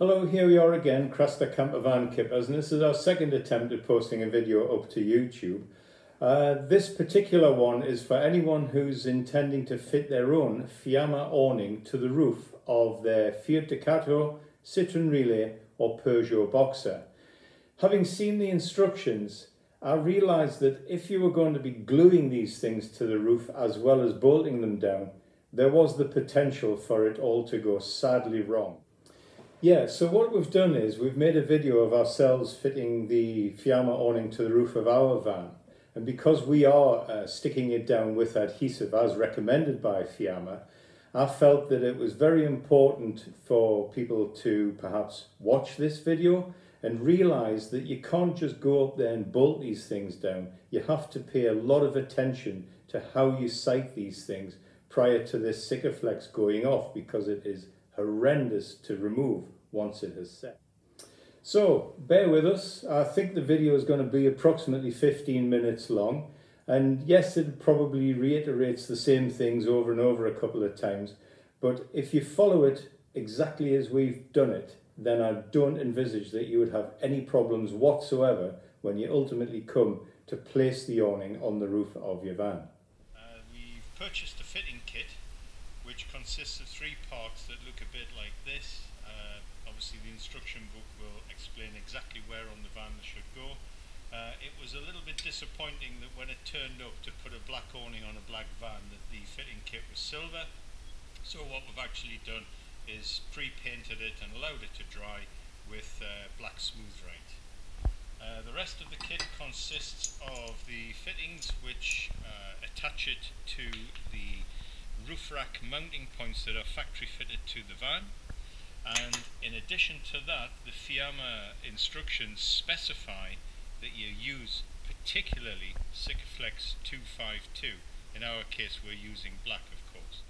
Hello, here we are again, Craster Camper Van Kippers, and this is our second attempt at posting a video up to YouTube. Uh, this particular one is for anyone who's intending to fit their own Fiamma awning to the roof of their Fiat Ducato, Citroen Relay or Peugeot Boxer. Having seen the instructions, I realised that if you were going to be gluing these things to the roof as well as bolting them down, there was the potential for it all to go sadly wrong. Yeah, so what we've done is we've made a video of ourselves fitting the Fiamma awning to the roof of our van. And because we are uh, sticking it down with adhesive as recommended by Fiamma, I felt that it was very important for people to perhaps watch this video and realize that you can't just go up there and bolt these things down. You have to pay a lot of attention to how you sight these things prior to this Sikaflex going off because it is horrendous to remove once it has set. So bear with us. I think the video is going to be approximately 15 minutes long. And yes, it probably reiterates the same things over and over a couple of times. But if you follow it exactly as we've done it, then I don't envisage that you would have any problems whatsoever when you ultimately come to place the awning on the roof of your van. Uh, we've purchased a fitting kit consists of three parts that look a bit like this. Uh, obviously the instruction book will explain exactly where on the van this should go. Uh, it was a little bit disappointing that when it turned up to put a black awning on a black van that the fitting kit was silver. So what we've actually done is pre-painted it and allowed it to dry with uh, black Smoothrite. Uh, the rest of the kit consists of the fittings which uh, attach it to the roof rack mounting points that are factory fitted to the van. And in addition to that, the Fiamma instructions specify that you use particularly Sikaflex 252. In our case, we're using black, of course.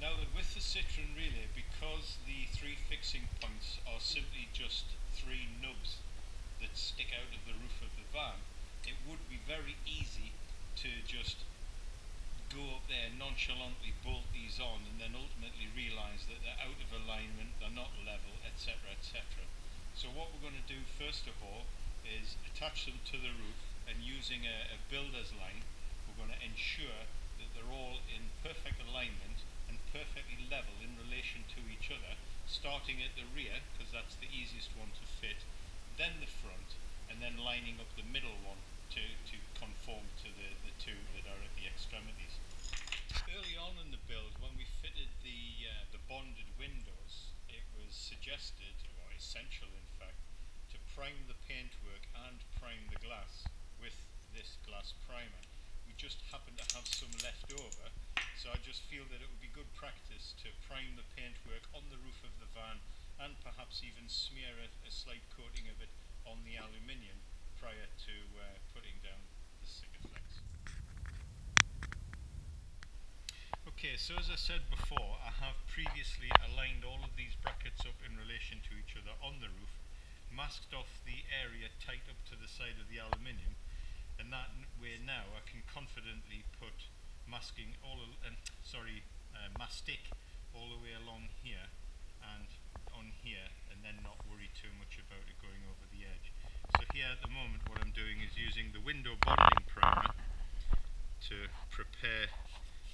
Now that with the Citroen Relay, because the three fixing points are simply just three nubs that stick out of the roof of the van, it would be very easy to just go up there nonchalantly bolt these on and then ultimately realize that they're out of alignment, they're not level, etc. etc. So what we're going to do first of all is attach them to the roof and using a, a builder's line we're going to ensure that they're all in perfect alignment and perfectly level in relation to each other starting at the rear because that's the easiest one to fit then the front and then lining up the middle one to, to conform to the, the two that are at the extremities. Early on in the build, when we fitted the, uh, the bonded windows, it was suggested, or essential in fact, to prime the paintwork and prime the glass with this glass primer. We just happen to have some left over, so I just feel that it would be good practice to prime the paintwork on the roof of the van and perhaps even smear a, a slight coating of it on the aluminium prior to uh, putting down the Sikaflex. Okay, so as I said before, I have previously aligned all of these brackets up in relation to each other on the roof, masked off the area tight up to the side of the aluminium, and that way now I can confidently put masking all, uh, sorry, uh, mastic all the way along here and on here, and then not worry too much about it going over the edge. So here at the moment what I'm doing is using the window bonding primer to prepare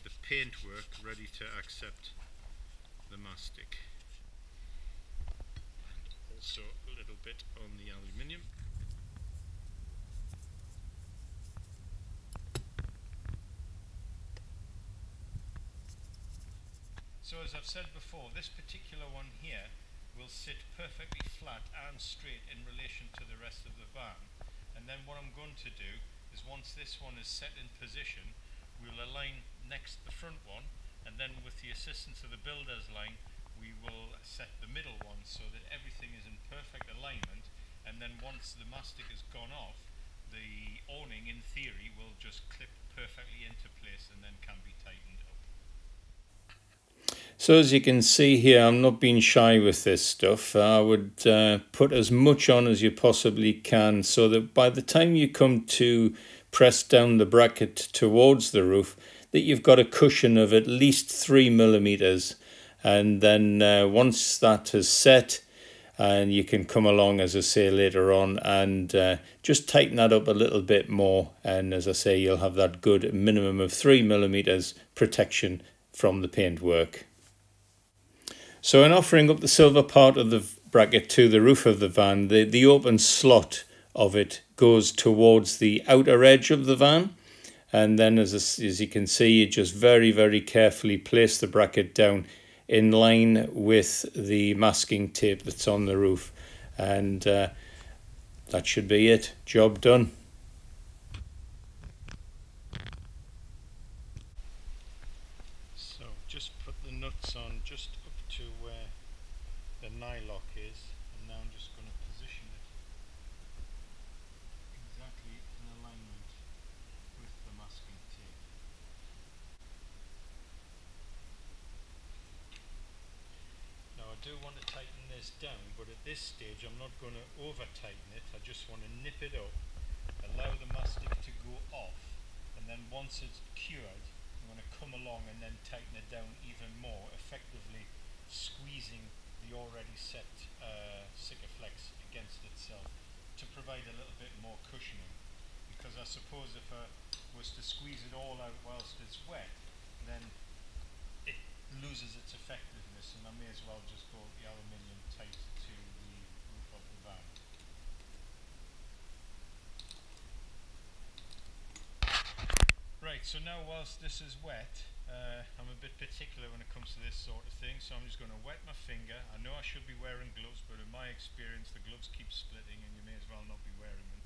the paintwork ready to accept the mastic also a little bit on the aluminium So as I've said before, this particular one here will sit perfectly flat and straight in relation to the rest of the van. And then what I'm going to do is once this one is set in position, we'll align next the front one and then with the assistance of the builder's line we will set the middle one so that everything is in perfect alignment and then once the mastic has gone off the awning in theory will just clip perfectly into place and then can be tightened up. So as you can see here, I'm not being shy with this stuff. I would uh, put as much on as you possibly can so that by the time you come to press down the bracket towards the roof, that you've got a cushion of at least three millimeters. And then uh, once has set, and you can come along as I say later on and uh, just tighten that up a little bit more and as I say you'll have that good minimum of three millimeters protection from the paintwork. So in offering up the silver part of the bracket to the roof of the van the, the open slot of it goes towards the outer edge of the van and then as, as you can see you just very very carefully place the bracket down in line with the masking tape that's on the roof. And uh, that should be it. Job done so just put the nuts on just up to where the nylock is and now I'm just going to position it exactly in alignment with the masking tape Now I do want to tighten this down, but at this stage I'm not going to over tighten it. I just want to nip it up, allow the mastic to go off, and then once it's cured, I'm going to come along and then tighten it down even more, effectively squeezing the already set uh, Sikaflex against itself to provide a little bit more cushioning. Because I suppose if I was to squeeze it all out whilst it's wet, loses its effectiveness and I may as well just go the aluminium tight to the roof of the van. Right, so now whilst this is wet, uh, I'm a bit particular when it comes to this sort of thing, so I'm just going to wet my finger. I know I should be wearing gloves, but in my experience the gloves keep splitting and you may as well not be wearing them.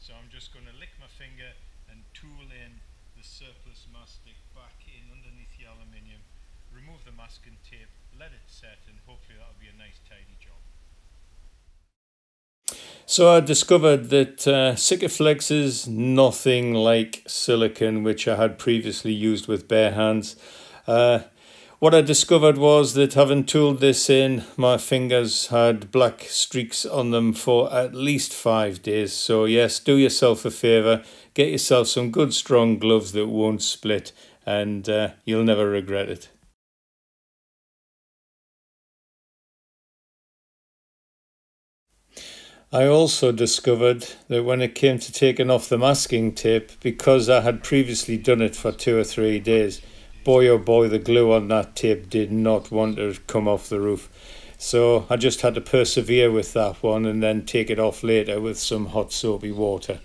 So I'm just going to lick my finger and tool in the surplus mastic back in underneath the aluminium remove the masking tape, let it set, and hopefully that'll be a nice tidy job. So I discovered that uh, Sikaflex is nothing like silicon, which I had previously used with bare hands. Uh, what I discovered was that having tooled this in, my fingers had black streaks on them for at least five days. So yes, do yourself a favour, get yourself some good strong gloves that won't split and uh, you'll never regret it. I also discovered that when it came to taking off the masking tape, because I had previously done it for two or three days, boy oh boy, the glue on that tape did not want to come off the roof. So I just had to persevere with that one and then take it off later with some hot soapy water.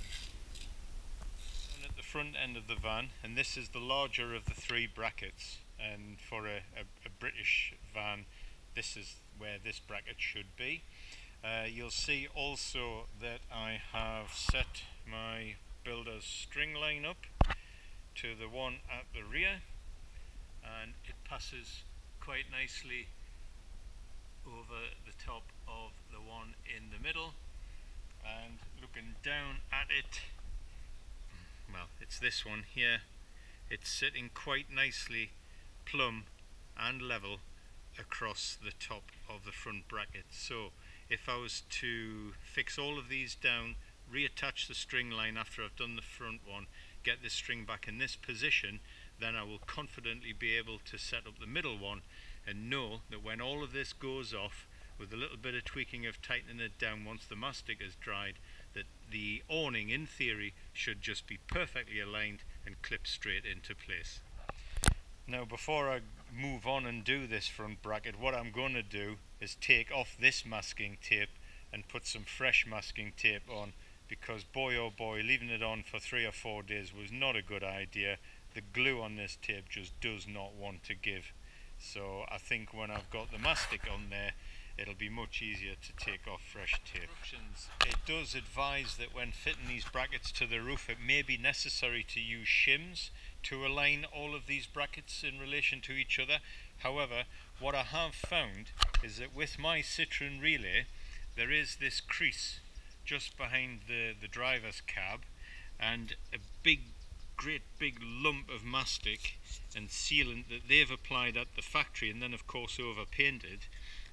And at the front end of the van, and this is the larger of the three brackets, and for a, a, a British van, this is where this bracket should be. Uh, you'll see also that I have set my builder's string line up to the one at the rear and it passes quite nicely over the top of the one in the middle. And looking down at it well it's this one here. It's sitting quite nicely plumb and level across the top of the front bracket. So if I was to fix all of these down, reattach the string line after I've done the front one, get this string back in this position, then I will confidently be able to set up the middle one and know that when all of this goes off, with a little bit of tweaking of tightening it down once the mastic has dried, that the awning in theory should just be perfectly aligned and clip straight into place. Now before I move on and do this front bracket, what I'm going to do is take off this masking tape and put some fresh masking tape on because boy oh boy leaving it on for three or four days was not a good idea the glue on this tape just does not want to give so I think when I've got the mastic on there it'll be much easier to take off fresh tape. It does advise that when fitting these brackets to the roof it may be necessary to use shims to align all of these brackets in relation to each other. However, what I have found is that with my Citroen Relay, there is this crease just behind the, the driver's cab and a big, great big lump of mastic and sealant that they've applied at the factory and then of course over painted.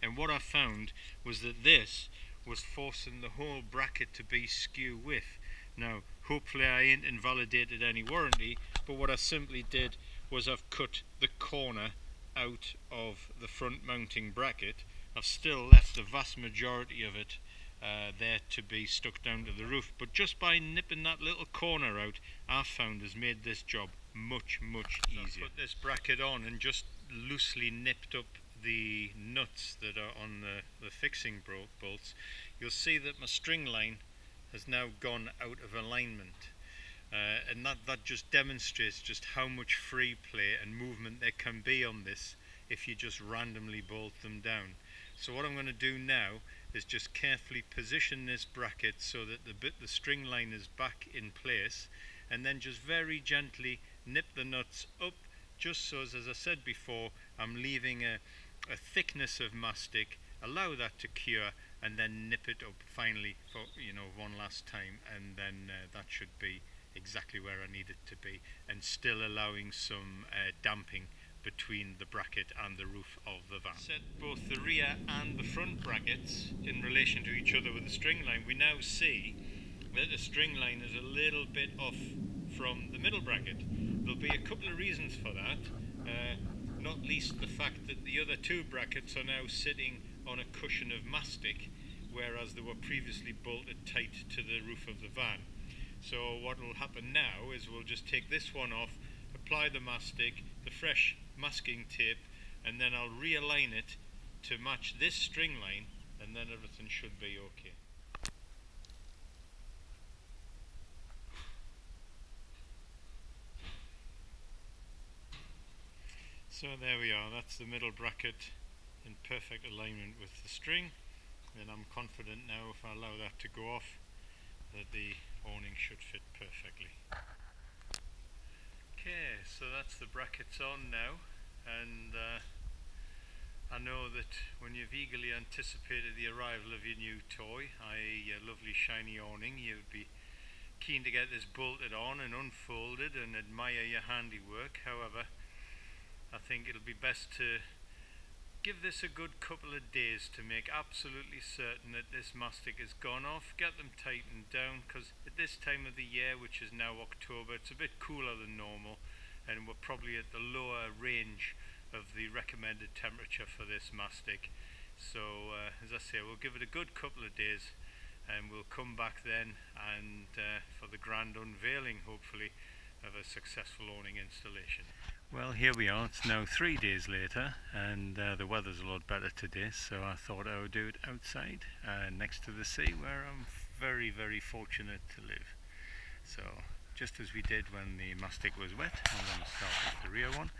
And what I found was that this was forcing the whole bracket to be skew with. Now, hopefully I ain't invalidated any warranty, but what I simply did was I've cut the corner out of the front mounting bracket I've still left the vast majority of it uh, there to be stuck down to the roof. But just by nipping that little corner out, I've found has made this job much, much easier. So put this bracket on and just loosely nipped up the nuts that are on the, the fixing bolts, you'll see that my string line has now gone out of alignment. Uh, and that, that just demonstrates just how much free play and movement there can be on this if you just randomly bolt them down. So what I'm going to do now is just carefully position this bracket so that the bit the string line is back in place and then just very gently nip the nuts up just so as, as I said before I'm leaving a, a thickness of mastic allow that to cure and then nip it up finally for you know one last time and then uh, that should be exactly where I need it to be and still allowing some uh, damping between the bracket and the roof of the van. Set both the rear and the front brackets in relation to each other with the string line. We now see that the string line is a little bit off from the middle bracket. There'll be a couple of reasons for that, uh, not least the fact that the other two brackets are now sitting on a cushion of mastic, whereas they were previously bolted tight to the roof of the van. So what will happen now is we'll just take this one off, apply the mastic, the fresh masking tape and then I'll realign it to match this string line and then everything should be okay. So there we are, that's the middle bracket in perfect alignment with the string. Then I'm confident now if I allow that to go off that the awning should fit perfectly. Okay, so that's the brackets on now and uh, I know that when you've eagerly anticipated the arrival of your new toy, i.e. your lovely shiny awning, you'd be keen to get this bolted on and unfolded and admire your handiwork. However, I think it'll be best to give this a good couple of days to make absolutely certain that this mastic is gone off, get them tightened down because at this time of the year, which is now October, it's a bit cooler than normal and we're probably at the lower range of the recommended temperature for this mastic. So uh, as I say, we'll give it a good couple of days and we'll come back then and uh, for the grand unveiling hopefully of a successful awning installation. Well, here we are. It's now three days later, and uh, the weather's a lot better today. So I thought I would do it outside, uh, next to the sea, where I'm very, very fortunate to live. So, just as we did when the mastic was wet, I'm going to start with the rear one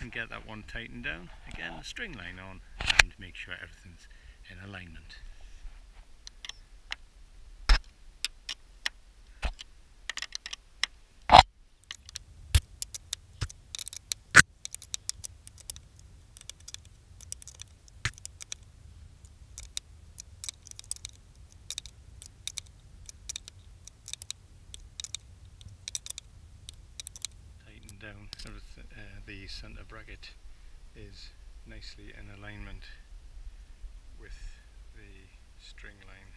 and get that one tightened down. Again, the string line on, and make sure everything's in alignment. Uh, the center bracket is nicely in alignment with the string line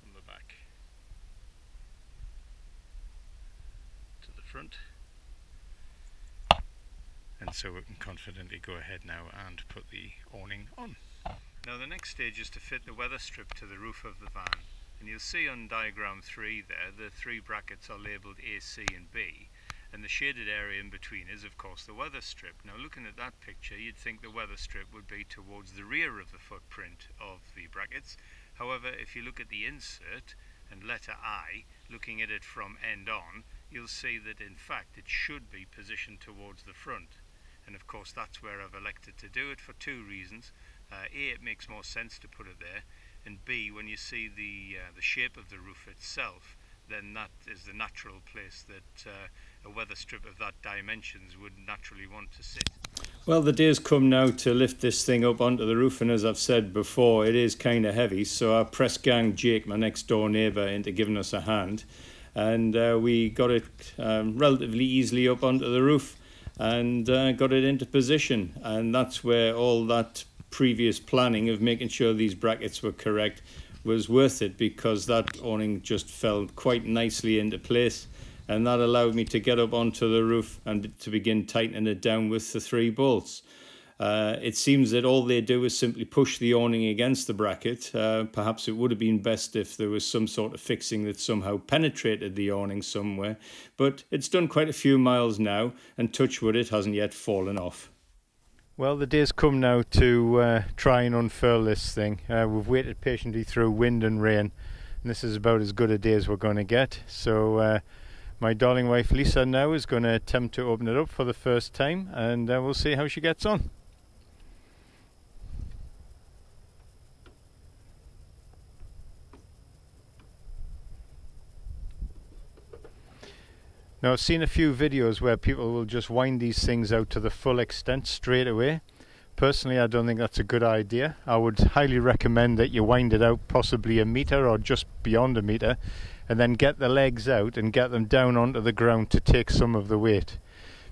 from the back to the front. And so we can confidently go ahead now and put the awning on. Now the next stage is to fit the weather strip to the roof of the van. And you'll see on diagram 3 there the three brackets are labelled A, C and B and the shaded area in between is of course the weather strip. Now looking at that picture you'd think the weather strip would be towards the rear of the footprint of the brackets. However if you look at the insert and letter I, looking at it from end on, you'll see that in fact it should be positioned towards the front. And of course that's where I've elected to do it for two reasons. Uh, a, it makes more sense to put it there, and B, when you see the, uh, the shape of the roof itself, then that is the natural place that uh, a weather strip of that dimensions would naturally want to sit. Well, the day's come now to lift this thing up onto the roof, and as I've said before, it is kind of heavy. So I press gang Jake, my next door neighbour, into giving us a hand, and uh, we got it um, relatively easily up onto the roof and uh, got it into position. And that's where all that previous planning of making sure these brackets were correct was worth it because that awning just fell quite nicely into place and that allowed me to get up onto the roof and to begin tightening it down with the three bolts. Uh, it seems that all they do is simply push the awning against the bracket. Uh, perhaps it would have been best if there was some sort of fixing that somehow penetrated the awning somewhere, but it's done quite a few miles now, and touch wood, it hasn't yet fallen off. Well, the day's come now to uh, try and unfurl this thing. Uh, we've waited patiently through wind and rain, and this is about as good a day as we're going to get. So, uh, my darling wife Lisa now is going to attempt to open it up for the first time, and uh, we'll see how she gets on. Now I've seen a few videos where people will just wind these things out to the full extent straight away. Personally I don't think that's a good idea. I would highly recommend that you wind it out possibly a meter or just beyond a meter and then get the legs out and get them down onto the ground to take some of the weight.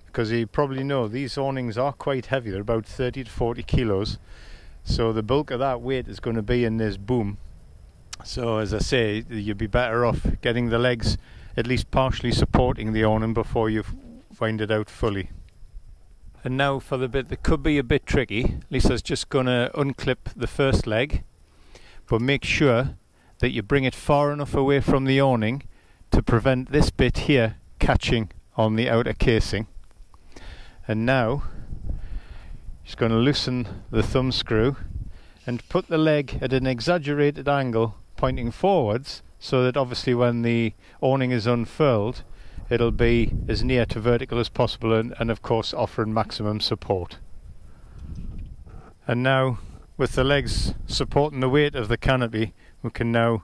Because you probably know these awnings are quite heavy, they're about 30 to 40 kilos. So the bulk of that weight is going to be in this boom. So as I say, you'd be better off getting the legs at least partially supporting the awning before you find it out fully. And now for the bit that could be a bit tricky, Lisa's just going to unclip the first leg, but make sure that you bring it far enough away from the awning to prevent this bit here catching on the outer casing. And now she's going to loosen the thumb screw and put the leg at an exaggerated angle pointing forwards so that obviously when the awning is unfurled it'll be as near to vertical as possible and, and of course offering maximum support. And now with the legs supporting the weight of the canopy we can now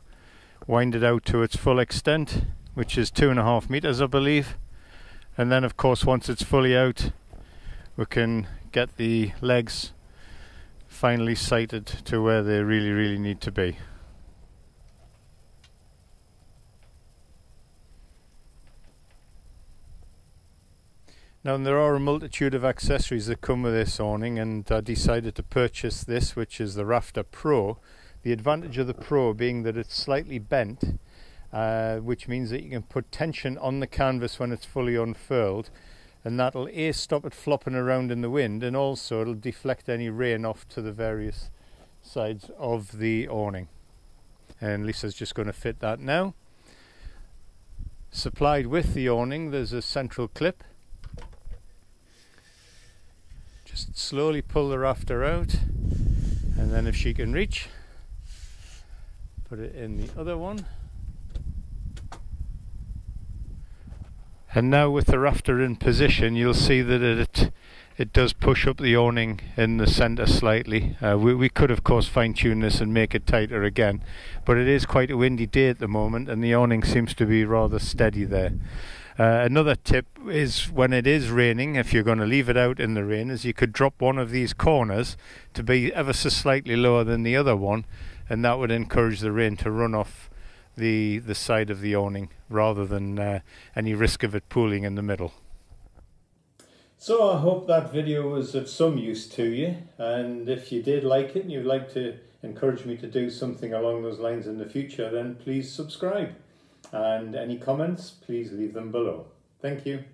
wind it out to its full extent which is two and a half meters I believe and then of course once it's fully out we can get the legs finally sighted to where they really really need to be. Now there are a multitude of accessories that come with this awning and I decided to purchase this which is the Rafter Pro. The advantage of the Pro being that it's slightly bent uh, which means that you can put tension on the canvas when it's fully unfurled and that'll A stop it flopping around in the wind and also it'll deflect any rain off to the various sides of the awning. And Lisa's just going to fit that now. Supplied with the awning there's a central clip just slowly pull the rafter out and then if she can reach put it in the other one. And now with the rafter in position you'll see that it it does push up the awning in the center slightly. Uh, we, we could of course fine tune this and make it tighter again but it is quite a windy day at the moment and the awning seems to be rather steady there uh, another tip is when it is raining, if you're going to leave it out in the rain, is you could drop one of these corners to be ever so slightly lower than the other one, and that would encourage the rain to run off the the side of the awning rather than uh, any risk of it pooling in the middle. So I hope that video was of some use to you, and if you did like it and you'd like to encourage me to do something along those lines in the future, then please subscribe. And any comments, please leave them below. Thank you.